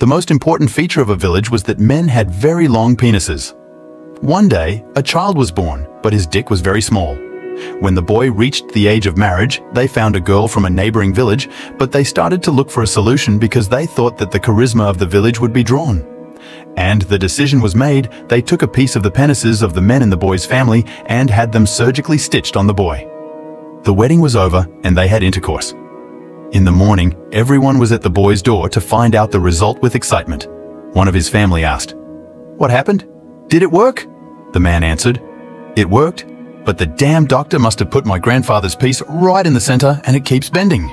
The most important feature of a village was that men had very long penises. One day, a child was born, but his dick was very small. When the boy reached the age of marriage, they found a girl from a neighboring village, but they started to look for a solution because they thought that the charisma of the village would be drawn. And the decision was made, they took a piece of the penises of the men in the boy's family and had them surgically stitched on the boy. The wedding was over and they had intercourse. In the morning, everyone was at the boy's door to find out the result with excitement. One of his family asked, What happened? Did it work? The man answered, It worked, but the damn doctor must have put my grandfather's piece right in the center and it keeps bending.